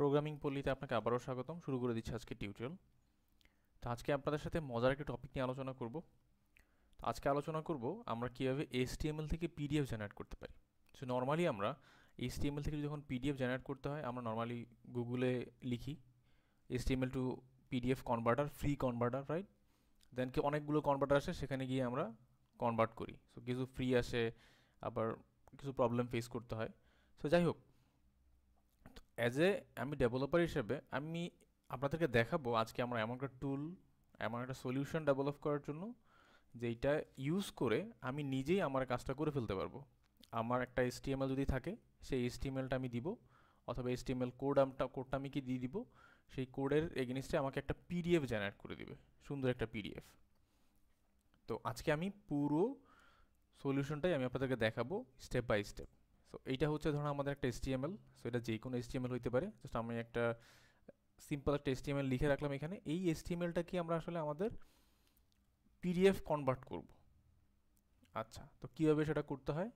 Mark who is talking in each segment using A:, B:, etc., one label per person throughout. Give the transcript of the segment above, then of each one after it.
A: Programming পল্লীতে আপনাকে আবারও স্বাগতম। শুরু করে দিচ্ছি আজকে টিউটোরিয়াল তো আজকে আপনাদের সাথে মজার একটা টপিক নিয়ে আলোচনা করব। তো আজকে আলোচনা করব আমরা কীভাবে এসটিএমএল থেকে পিডিএফ জেনারেট করতে পারি। সো নর্মালি আমরা এসটিএমএল থেকে যখন পিডিএফ জেনারেট করতে হয়, আমরা নর্মালি গুগলে লিখি HTML to PDF converter free converter right then কি অনেকগুলো কনভার্টার আসে, সেখানে গিয়ে আমরা কনভার্ট করি। সো কিছু ফ্রি আসে, আবার কিছু প্রবলেম ফেস করতে হয়। সো যাই হোক অ্যাজ এ আমি ডেভেলপার হিসেবে আমি আপনাদেরকে দেখাবো আজকে আমরা এমন একটা টুল এমন একটা সলিউশন ডেভেলপ করার জন্য যেইটা ইউজ করে আমি নিজেই আমার কাজটা করে ফেলতে পারব। আমার একটা এসটিএমএল যদি থাকে, সেই এসটিএমএলটা আমি দিব, অথবা এস এসটিএমএল কোড আমটা কোডটা আমি কি দিয়ে দিব, সেই কোডের এগেনিস্টে আমাকে একটা পিডিএফ জেনারেট করে দিবে, সুন্দর একটা পিডিএফ তো আজকে আমি পুরো সলিউশনটাই আমি আপনাদেরকে দেখাবো স্টেপ বাই স্টেপ সো এইটা হচ্ছে ধরুন আমাদের একটা এসটিএমএল সো এটা যে কোনো এসটিএমএল হইতে পারে। জাস্ট আমি একটা সিম্পল একটা এসটিএমএল লিখে রাখলাম এখানে। এই এসটিএমএলটা কি আমরা আসলে আমাদের পিডিএফ কনভার্ট করব? আচ্ছা তো কীভাবে সেটা করতে হয়?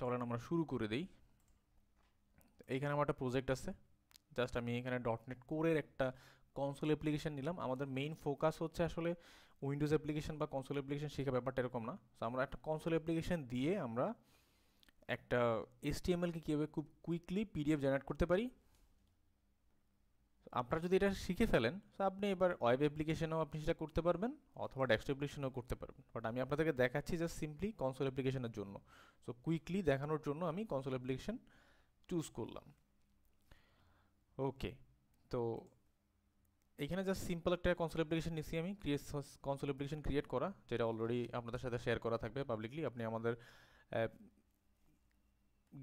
A: চলেন আমরা শুরু করে দিই। এইখানে আমার একটা প্রজেক্ট আছে। জাস্ট আমি এখানে. ডট নেট কোরের একটা কনসোল অ্যাপ্লিকেশন নিলাম। আমাদের মেইন ফোকাস হচ্ছে আসলে উইন্ডোজ অ্যাপ্লিকেশন বা কনসোল অ্যাপ্লিকেশন শেখা, ব্যাপারটা এরকম না। সো আমরা একটা কনসোল অ্যাপ্লিকেশন দিয়ে আমরা একটা এসটিএমএলকে কীভাবে খুব কুইকলি পিডিএফ জেনারেট করতে পারি? আপনারা যদি এটা শিখে ফেলেন, তো আপনি এবার ওয়েব অ্যাপ্লিকেশনেও আপনি সেটা করতে পারবেন, অথবা ডেস্কটপ অ্যাপ্লিকেশনেও করতে পারবেন। বাট আমি আপনাদেরকে দেখাচ্ছি জাস্ট সিম্পলি কনসোল অ্যাপ্লিকেশনের জন্য। সো কুইকলি দেখানোর জন্য আমি কনসোল অ্যাপ্লিকেশন চুজ করলাম। ওকে তো এখানে জাস্ট সিম্পল একটা কনসোল অ্যাপ্লিকেশন নিচ্ছি আমি ক্রিয়েট কনসোল অ্যাপ্লিকেশন ক্রিয়েট করা, যেটা অলরেডি আপনাদের সাথে শেয়ার করা থাকবে পাবলিকলি আপনি আমাদের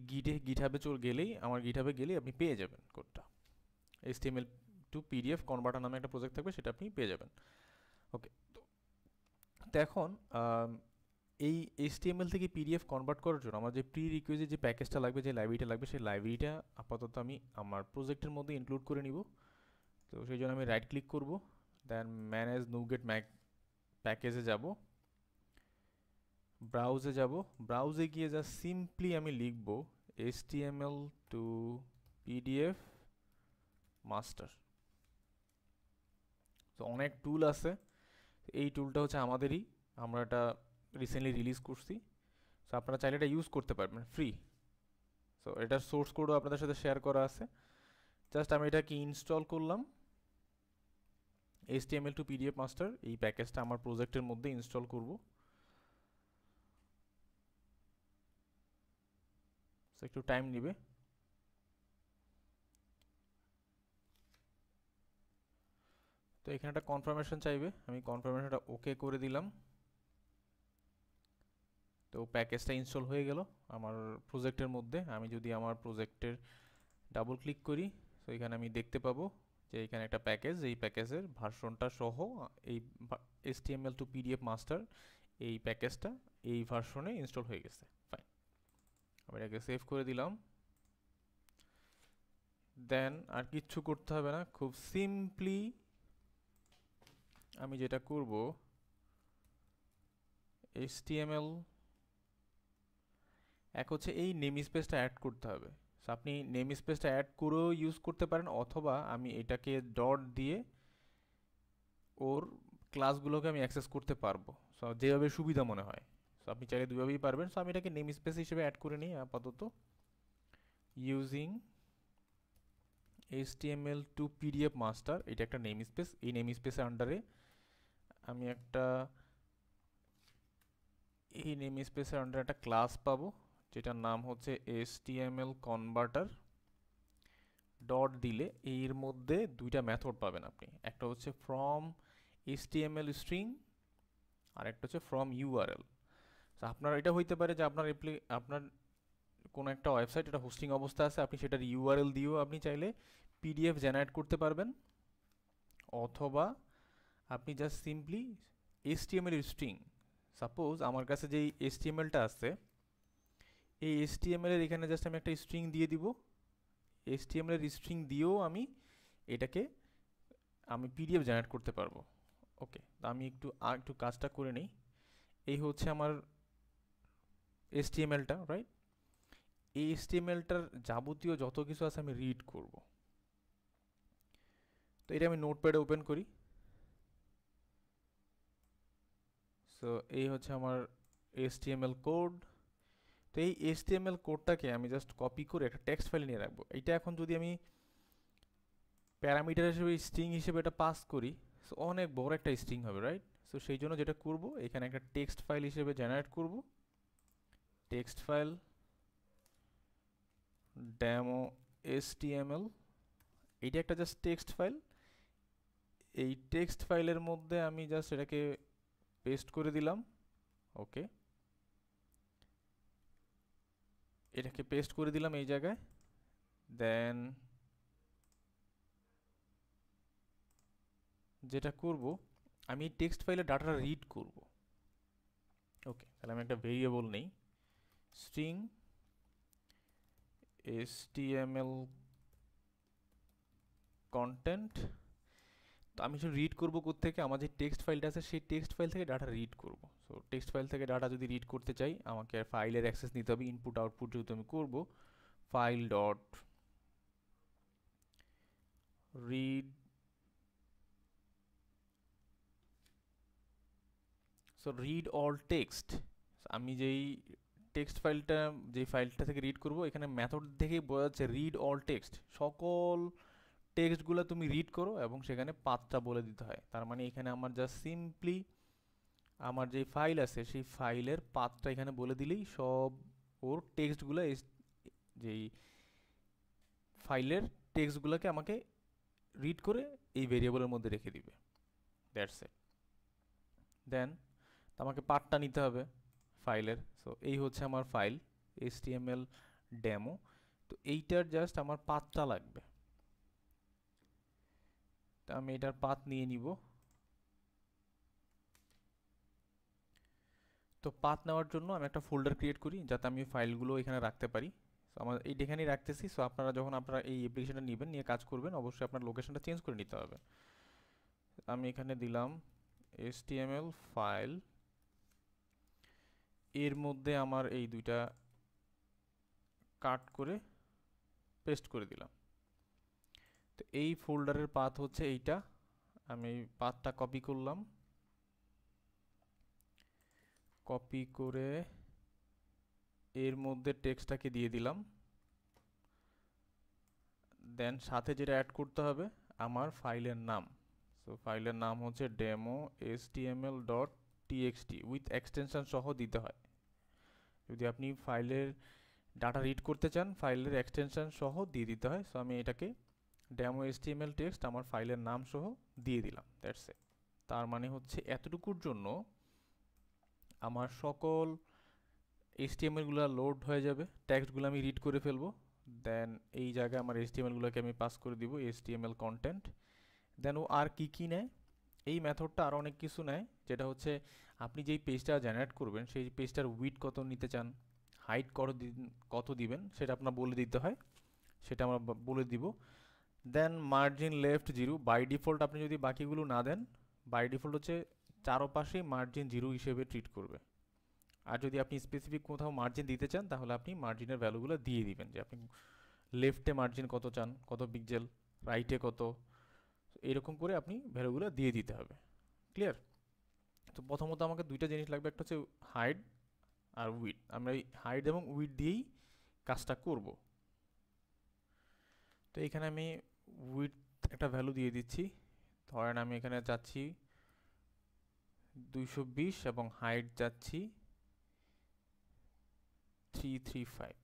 A: গিটে গিটহাবে চল গেলেই, আমার গিটহাবে গেলেই আপনি পেয়ে যাবেন কোডটা এইচটিএমএল টু পিডিএফ কনভার্টার নামে একটা প্রজেক্ট থাকবে, সেটা আপনি পেয়ে যাবেন। ওকে তো এখন এই এইচটিএমএল থেকে পিডিএফ কনভার্ট করার জন্য আমার যে প্রি রিকুইজে যে প্যাকেজটা লাগবে, যে লাইব্রেরিটা লাগবে, সেই লাইব্রেরিটা আপাতত আমি আমার প্রজেক্টের মধ্যে ইনক্লুড করে নিব। তো সেই জন্য আমি রাইট ক্লিক করব দেন ম্যানেজ নুগেট ম্যাক প্যাকেজে যাব। ব্রাউজে যাব। ব্রাউজে গিয়ে যা সিম্পলি আমি লিখব এইচটিএমএল টু পিডিএফ মাস্টার তো অনেক টুল আছে। এই টুলটা হচ্ছে আমাদেরই। আমরা এটা রিসেন্টলি রিলিজ করছি। সো আপনারা চাইলে এটা ইউজ করতে পারবেন ফ্রি সো এটার সোর্স কোডও আপনাদের সাথে শেয়ার করা আছে। জাস্ট আমি এটাকে ইনস্টল করলাম। H T M L to PDF master এই প্যাকেজটা আমার প্রজেক্টের মধ্যে ইনস্টল করব। সো একটু টাইম নেবে। তো এখানে একটা কনফার্মেশন চাইবে। আমি কনফার্মেশনটা ওকে করে দিলাম। তো প্যাকেজটা ইনস্টল হয়ে গেল আমার প্রজেক্টের মধ্যে। আমি যদি আমার প্রজেক্টের ডাবল ক্লিক করি তো এখানে আমি দেখতে পাবো যে এখানে একটা প্যাকেজ এই প্যাকেজের ভার্সনটা সহ এই এসটিএমএল টু পিডিএফ মাস্টার এই প্যাকেজটা এই ভার্সনে ইনস্টল হয়ে গেছে। আমি এটাকে সেভ করে দিলাম। দেন আর কিচ্ছু করতে হবে না, খুব সিম্পলি আমি যেটা করব এইচটিএমএল এক হচ্ছে এই নেম স্পেসটা অ্যাড করতে হবে। আপনি নেম স্পেসটা অ্যাড করেও ইউজ করতে পারেন, অথবা আমি এটাকে ডট দিয়ে ওর ক্লাসগুলোকে আমি অ্যাক্সেস করতে পারব। যেভাবে সুবিধা মনে হয়। সো আপনি চাইলে দুইভাবেই পারবেন। সো আমি এটাকে নেম স্পেস হিসেবে অ্যাড করে নিই আপাতত। Using HTML to PDF master এটা একটা নেম স্পেস এই নেম স্পেসের আন্ডারে আমি একটা, এই নেম স্পেসের আন্ডারে একটা ক্লাস পাবো, যেটার নাম হচ্ছে এইচটিএমএল কনভার্টার ডট দিলে এর মধ্যে দুইটা মেথড পাবেন আপনি। একটা হচ্ছে ফ্রম এইচটিএমএল স্ট্রিং আর একটা হচ্ছে ফ্রম ইউআরএল আপনার এটা হইতে পারে যে আপনার আপনার কোনো একটা ওয়েবসাইট এটা হোস্টিং অবস্থা আছে, আপনি সেটার ইউআরএল দিয়েও আপনি চাইলে পিডিএফ জেনারেট করতে পারবেন। অথবা আপনি just simply HTML string suppose আমার কাছে যেই এসটিএমএলটা আছে, এই এসটিএমএল এর এখানে জাস্ট আমি একটা স্ট্রিং দিয়ে দিব। এসটিএমএল এর স্ট্রিং দিয়েও আমি এটাকে, আমি পিডিএফ জেনারেট করতে পারব। ওকে তা আমি একটু আর একটু কাজটা করে নিই। এই হচ্ছে আমার এসটিএমএলটা রাইট এই এসটিএমএলটার যাবতীয় যত কিছু আছে আমি রিড করব। তো এটা আমি নোটপ্যাডে ওপেন করি। সো এই হচ্ছে আমার এসটিএমএল কোড তো এই এসটিএমএল কোডটাকে আমি জাস্ট কপি করে একটা টেক্সট ফাইলে নিয়ে রাখব। এটা এখন যদি আমি প্যারামিটার হিসেবে স্ট্রিং হিসেবে এটা পাস করি সো অনেক বড় একটা স্ট্রিং হবে রাইট সো সেই জন্য যেটা করব, এখানে একটা টেক্সট ফাইল হিসেবে জেনারেট করব। টেক্সট ফাইল ড্যামো এসটিএমএল এইটা একটা জাস্ট টেক্সট ফাইল এই টেক্সট ফাইলের মধ্যে আমি জাস্ট এটাকে পেস্ট করে দিলাম ওকে এটাকে পেস্ট করে দিলাম এই জায়গায় দেন যেটা করব, আমি টেক্সট ফাইলে ডাটাটা রিড করব ওকে তাহলে আমি একটা ভেরিয়েবল নেই। স্ট্রিং html কন্টেন্ট তো আমি শুধু রিড করব থেকে আমার যে টেক্সট ফাইলটা আছে, সেই টেক্সট ফাইল থেকে ডাটা রিড করব। সো টেক্সট ফাইল থেকে ডাটা যদি রিড করতে চাই, আমাকে ফাইলের অ্যাক্সেস নিতে হবে ইনপুট আউটপুট যেহেতু আমি করব file dot read so read all text আমি যেই টেক্সট ফাইলটা যে ফাইলটা থেকে রিড করব, এখানে মেথড দেখেই বোঝা যাচ্ছে রিড অল টেক্সট সকল টেক্সটগুলো তুমি রিড করো এবং সেখানে পাতটা বলে দিতে হয়। তার মানে এখানে আমার জাস্ট সিম্পলি আমার যে ফাইল আছে, সেই ফাইলের পাতটা এখানে বলে দিলেই সব ওর টেক্সটগুলো যেই ফাইলের টেক্সটগুলোকে আমাকে রিড করে এই ভেরিয়েবলের মধ্যে রেখে দিবে। দ্যাটস ইট দেন আমাকে পার্টটা নিতে হবে ফাইলের সো এই হচ্ছে আমার ফাইল এসটিএমএল ডেমো তো এইটার জাস্ট আমার পাতটা লাগবে। তা আমি এটার পাত নিয়ে নিব। তো পাত নেওয়ার জন্য আমি একটা ফোল্ডার ক্রিয়েট করি, যাতে আমি ফাইলগুলো এখানে রাখতে পারি। সো আমার এই এখানেই রাখতেছি সো আপনারা যখন আপনারা এই অ্যাপ্লিকেশনটা নেবেন, নিয়ে কাজ করবেন, অবশ্যই আপনার লোকেশনটা চেঞ্জ করে নিতে হবে। আমি এখানে দিলাম এসটিএমএল ফাইল এর মধ্যে আমার এই দুইটা কাট করে পেস্ট করে দিলাম। তো এই ফোল্ডারের পাথ হচ্ছে এইটা। আমি পাথটা কপি করলাম। কপি করে এর মধ্যে টেক্সটটাকে দিয়ে দিলাম। দেন সাথে যেটা অ্যাড করতে হবে, আমার ফাইলের নাম। সো ফাইলের নাম হচ্ছে demo H T M L dot T TXT with extension সহ দিতে হয়। যদি আপনি ফাইলের ডাটা রিড করতে চান, ফাইলের এক্সটেনশন সহ দিয়ে দিতে হয়। সো আমি এটাকে ড্যামো এসটিএমএল টেক্সট আমার ফাইলের নাম সহ দিয়ে দিলাম। দ্যাটস এ তার মানে হচ্ছে এতটুকুর জন্য আমার সকল এসটিএমএলগুলো লোড হয়ে যাবে। টেক্সটগুলো আমি রিড করে ফেলব। দেন এই জায়গায় আমার এসটিএমএলগুলোকে আমি পাস করে দিব এসটিএমএল কন্টেন্ট দেন ও আর কি কি নেয়? এই মেথডটা আরও অনেক কিছু নেয়, যেটা হচ্ছে আপনি যেই পেজটা জেনারেট করবেন, সেই পেজটার উইথ কত নিতে চান হাইট কত কত দিবেন, সেটা আপনার বলে দিতে হয়, সেটা আমরা বলে দিব। Then margin left zero by default আপনি যদি বাকিগুলো না দেন বাই ডিফল্ট হচ্ছে চারোপাশেই মার্জিন জিরো হিসেবে ট্রিট করবে। আর যদি আপনি স্পেসিফিক কোথাও মার্জিন দিতে চান, তাহলে আপনি মার্জিনের ভ্যালুগুলো দিয়ে দিবেন, যে আপনি লেফটে মার্জিন কত চান, কত পিকজেল রাইটে কত এরকম করে আপনি ভ্যালুগুলো দিয়ে দিতে হবে। ক্লিয়ার তো প্রথমত আমাকে দুইটা জিনিস লাগবে, একটা হচ্ছে হাইট আর উইট আমরা এই হাইট এবং উইট দিয়েই কাজটা করব। তো এখানে আমি উইট একটা ভ্যালু দিয়ে দিচ্ছি। ধরেন আমি এখানে যাচ্ছি দুইশো বিশ এবং হাইট যাচ্ছি থ্রি থ্রি ফাইভ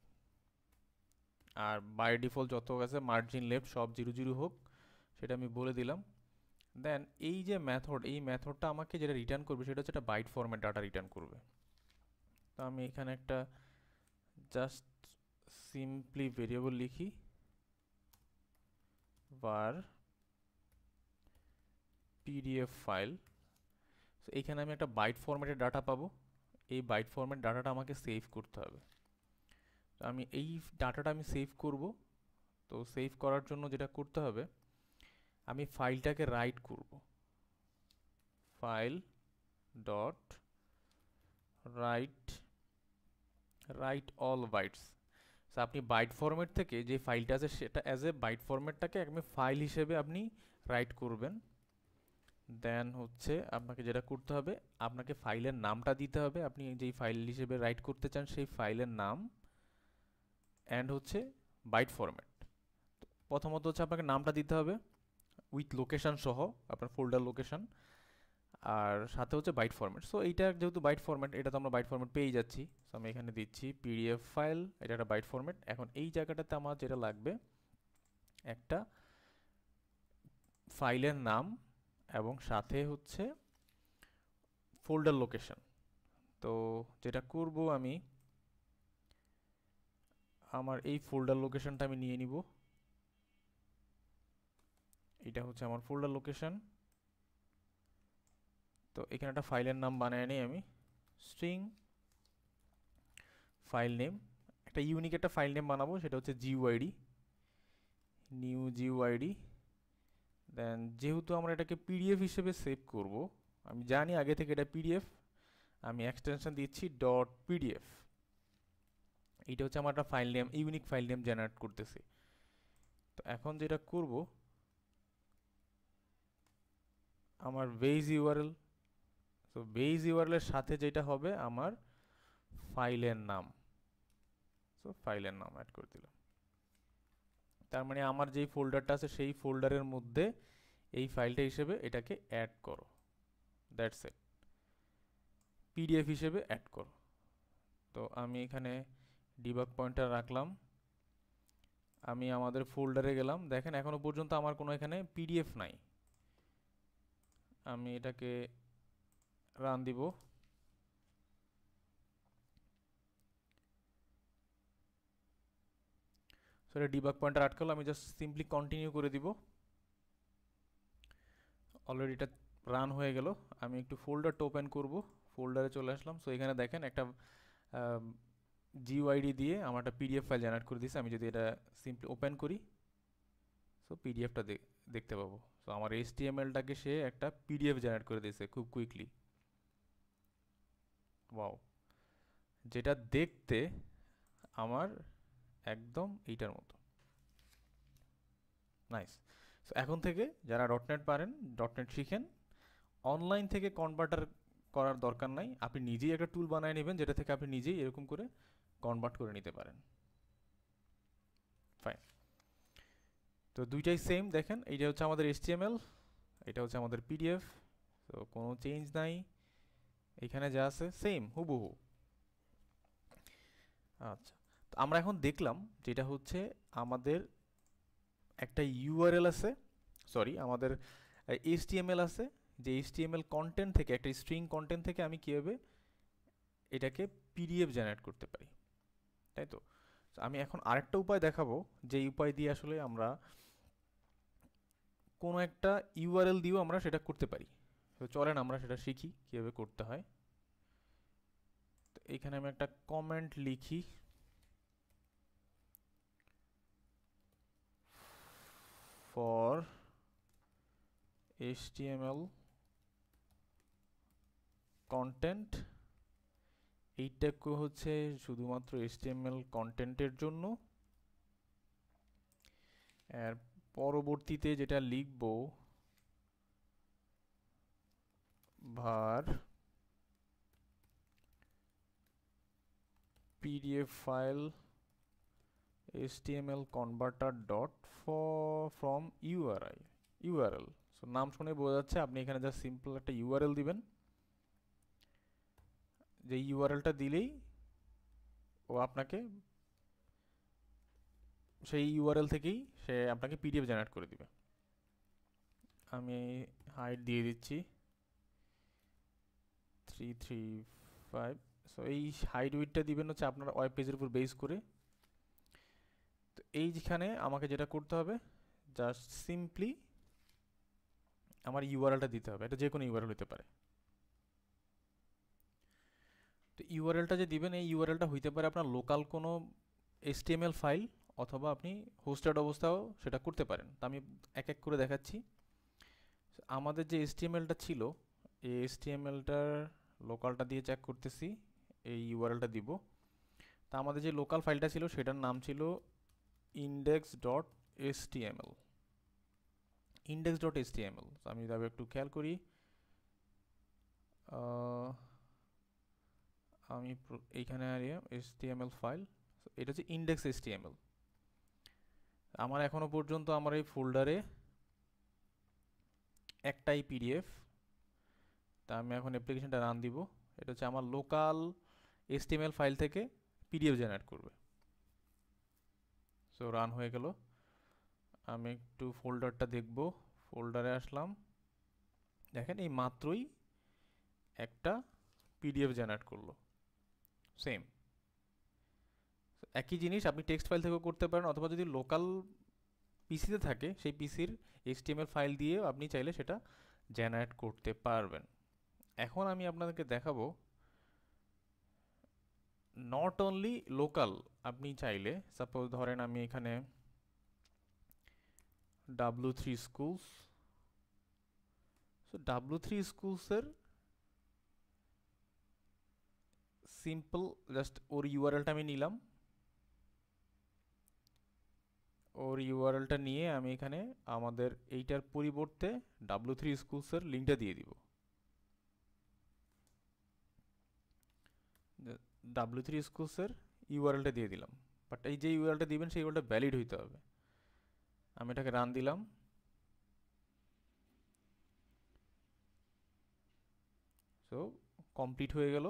A: আর বাই ডিফল্ট যত আছে মার্জিন লেফট সব জিরো জিরো হোক সেটা আমি বলে দিলাম। দেন এই যে মেথড এই মেথডটা আমাকে যেটা রিটার্ন করবে সেটা হচ্ছে একটা বাইট ফর্মেট ডাটা রিটার্ন করবে। তো আমি এখানে একটা জাস্ট সিম্পলি ভেরিয়েবল লিখি। var পিডিএফ ফাইল তো এখানে আমি একটা বাইট ফরম্যাটের ডাটা পাবো। এই বাইট ফরম্যাট ডাটাটা আমাকে সেভ করতে হবে। তো আমি এই ডাটাটা আমি সেভ করব। তো সেভ করার জন্য যেটা করতে হবে আমি ফাইলটাকে রাইট করব। File dot write write all bytes তো আপনি বাইট ফরম্যাট থেকে যে ফাইলটা আছে সেটা অ্যাজ এ বাইট ফরম্যাটটাকে একদম ফাইল হিসেবে আপনি রাইট করবেন। দেন হচ্ছে আপনাকে যেটা করতে হবে, আপনাকে ফাইলের নামটা দিতে হবে। আপনি যেই ফাইল হিসেবে রাইট করতে চান সেই ফাইলের নাম অ্যান্ড হচ্ছে বাইট ফরম্যাট প্রথমত হচ্ছে আপনাকে নামটা দিতে হবে। উইথ লোকেশান সহ, আপনার ফোল্ডার লোকেশন আর সাথে হচ্ছে বাইট ফরম্যাট সো এইটা যেহেতু বাইট ফরম্যাট এটা তো আমরা বাইট ফরম্যাট পেয়ে যাচ্ছি। সো আমি এখানে দিচ্ছি পিডিএফ ফাইল এটা একটা বাইট ফরম্যাট এখন এই জায়গাটাতে আমার যেটা লাগবে, একটা ফাইলের নাম এবং সাথে হচ্ছে ফোল্ডার লোকেশন তো, যেটা করব আমি, আমার এই ফোল্ডার লোকেশনটা আমি নিয়ে নিব। এটা হচ্ছে আমার ফোল্ডার লোকেশন তো এখানে একটা ফাইলের নাম বানায় নিই আমি। স্ট্রিং ফাইল নেম একটা ইউনিক একটা ফাইল নেম বানাবো, সেটা হচ্ছে জিউআইডি নিউ জিউআইডি দেন যেহেতু আমরা এটাকে পিডিএফ হিসেবে সেভ করব, আমি জানি আগে থেকে এটা পিডিএফ আমি এক্সটেনশন দিচ্ছি ডট পিডিএফ এটা হচ্ছে আমার একটা file name unique file name generate করতেছি। তো এখন যেটা করব আমার বেজ ইউআরএল, তো বেজ ইউআরএলের সাথে যেটা হবে আমার ফাইলের নাম। সো ফাইলের নাম অ্যাড করে দিলাম। তার মানে আমার যেই ফোল্ডারটা আছে সেই ফোল্ডারের মধ্যে এই ফাইলটা হিসেবে এটাকে অ্যাড করো। দ্যাটস ইট পিডিএফ হিসেবে অ্যাড করো। তো আমি এখানে ডিবাগ পয়েন্টার রাখলাম। আমি আমাদের ফোল্ডারে গেলাম। দেখেন এখনও পর্যন্ত আমার কোনো এখানে পিডিএফ নাই। আমি এটাকে রান দিব। সো এটা ডিবাগ পয়েন্টার আটকালো, আমি জাস্ট সিম্পলি কন্টিনিউ করে দিব। অলরেডি এটা রান হয়ে গেল। আমি একটু ফোল্ডারটা ওপেন করব ফোল্ডারে চলে আসলাম। সো এখানে দেখেন একটা জিওআইডি দিয়ে আমার একটা পিডিএফ ফাইল জেনারেট করে দিয়েছে। আমি যদি এটা সিম্পলি ওপেন করি সো পিডিএফটা দেখতে পাবো। সো আমার এইচটিএমএলটাকে সে একটা পিডিএফ জেনারেট করে দিয়েছে খুব কুইকলি ওয়াও যেটা দেখতে আমার একদম এইটার মতো। নাইস এখন থেকে যারা. ডটনেট পারেন ডটনেট শিখেন। অনলাইন থেকে কনভার্টার করার দরকার নাই। আপনি নিজেই একটা টুল বানিয়ে নেবেন, যেটা থেকে আপনি নিজেই এরকম করে কনভার্ট করে নিতে পারেন। ফাইন তো দুইটাই সেম দেখেন, এইটা হচ্ছে আমাদের এইচটিএমএল এটা হচ্ছে আমাদের পিডিএফ তো কোনো চেঞ্জ নাই, এখানে যা আছে সেম হুবহু। আচ্ছা তো আমরা এখন দেখলাম যেটা হচ্ছে আমাদের একটা ইউআরএল আছে সরি আমাদের এইচটিএমএল আছে, যে এইচটিএমএল কন্টেন্ট থেকে, একটা স্ট্রিং কন্টেন্ট থেকে আমি কীভাবে এটাকে পিডিএফ জেনারেট করতে পারি, তাই তো? আমি এখন আরেকটা উপায় দেখাবো যে উপায় দিয়ে আসলে আমরা কোনো একটা ইউআরএল দিয়েও আমরা সেটা করতে পারি। তো চলেন আমরা সেটা শিখি, কীভাবে করতে হয়। তো এখানে আমি একটা কমেন্ট লিখি। ফর html কন্টেন্ট এইটাকে হচ্ছে শুধুমাত্র html কন্টেন্টের জন্য। পরবর্তীতে যেটা লিখব, var pdf file html converter dot for, from URI URL. So নাম শুনে বোঝা যাচ্ছে আপনি এখানে জাস্ট সিম্পল একটা ইউআরএল দিবেন। যে ইউআরএলটা দিলেই ও আপনাকে সেই ইউআরএল থেকেই সে আপনাকে পিডিএফ জেনারেট করে দিবে। আমি হাইট দিয়ে দিচ্ছি। থ্রি থ্রি ফাইভ সো এই হাইট উইডটা দিবেন হচ্ছে আপনার ওয়েব পেজের উপর বেস করে। তো এই যেখানে আমাকে যেটা করতে হবে জাস্ট সিম্পলি আমার ইউআরএলটা দিতে হবে। এটা যে কোনো ইউআরএল হতে পারে। তো ইউআরএলটা যে দিবেন, এই ইউআরএলটা হইতে পারে আপনার লোকাল কোনো এসটিএমএল ফাইল অথবা আপনি হোস্টেড অবস্থাও সেটা করতে পারেন। তা আমি এক এক করে দেখাচ্ছি। আমাদের যে এসটিএমএলটা ছিল, এই এসটিএমএলটার লোকালটা দিয়ে চেক করতেছি, এই ইউআরএলটা দিব। তা আমাদের যে লোকাল ফাইলটা ছিল, সেটার নাম ছিল index dot H T M L index dot H T M L আমি যদি একটু খেয়াল করি। আমি এইখানে H T M L file এটা হচ্ছে index H T M L আমার এখনও পর্যন্ত আমার এই ফোল্ডারে একটাই পিডিএফ তা আমি এখন অ্যাপ্লিকেশনটা রান দিব। এটা হচ্ছে আমার লোকাল এসটিএমএল ফাইল থেকে পিডিএফ জেনারেট করবে। সো রান হয়ে গেল। আমি একটু ফোল্ডারটা দেখব। ফোল্ডারে আসলাম। দেখেন এই মাত্রই একটা পিডিএফ জেনারেট করল। সেম একই জিনিস আপনি টেক্সট ফাইল থেকেও করতে পারেন, অথবা যদি লোকাল পিসিতে থাকে, সেই পিসির এইচটিএমএল ফাইল দিয়েও আপনি চাইলে সেটা জেনারেট করতে পারবেন। এখন আমি আপনাদেরকে দেখাবো নট অনলি লোকাল আপনি চাইলে সাপোজ ধরেন আমি এখানে W three schools so W three স্কুলসের simple just ওর ইউআরএলটা আমি নিলাম। ওর ইউআরএলটা নিয়ে আমি এখানে আমাদের এইটার পরিবর্তে ডাব্লু থ্রি স্কুলসের লিঙ্কটা দিয়ে দিব। ডাব্লু থ্রি স্কুলসের ইউআরএলটা দিয়ে দিলাম। বাট এই যে ইউআরএলটা দিবেন, সেই ইউআরএলটা ভ্যালিড হইতে হবে। আমি এটাকে রান দিলাম। সো কমপ্লিট হয়ে গেল।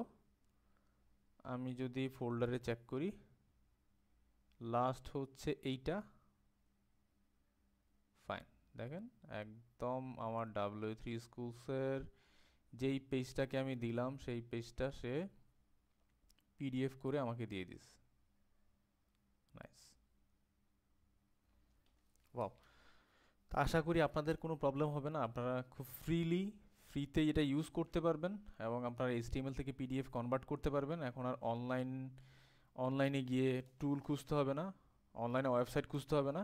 A: আমি যদি ফোল্ডারে চেক করি লাস্ট হচ্ছে এইটা। দেখেন, একদম আমার ডাব্লিউ থ্রি স্কুলসের যেই পেজটাকে আমি দিলাম, সেই পেজটা সে পিডিএফ করে আমাকে দিয়ে দিস নাইস ওয়াও তা আশা করি আপনাদের কোনো প্রবলেম হবে না। আপনারা খুব ফ্রিলি ফ্রিতে এটা ইউজ করতে পারবেন এবং আপনারা এইচটিএমএল থেকে পিডিএফ কনভার্ট করতে পারবেন। এখন আর অনলাইন অনলাইনে গিয়ে টুল খুঁজতে হবে না অনলাইনে ওয়েবসাইট খুঁজতে হবে না।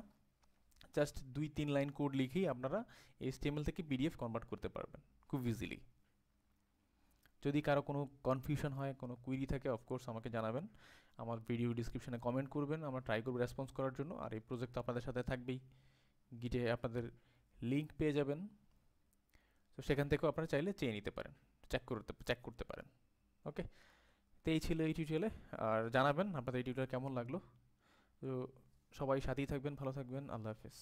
A: জাস্ট দুই, তিন লাইন কোড লিখেই আপনারা এইচটিএমএল থেকে পিডিএফ কনভার্ট করতে পারবেন খুব ইজিলি যদি কারও কোনো কনফিউশন হয়, কোনো কুইরি থাকে অফকোর্স আমাকে জানাবেন। আমার ভিডিও ডিসক্রিপশনে কমেন্ট করবেন। আমরা ট্রাই করব রেসপন্স করার জন্য। আর এই প্রজেক্ট আপনাদের সাথে থাকবেই। গিটে আপনাদের লিঙ্ক পেয়ে যাবেন। তো সেখান থেকেও আপনারা চাইলে চেয়ে নিতে পারেন। চেক করতে চেক করতে পারেন। ওকে তো এই ছিল এই টিউটোরিয়ালে আর জানাবেন আপনাদের এই টিউটোরিয়াল কেমন লাগল। তো সবাই সাথেই থাকবেন ভালো থাকবেন আল্লাহ হাফেজ।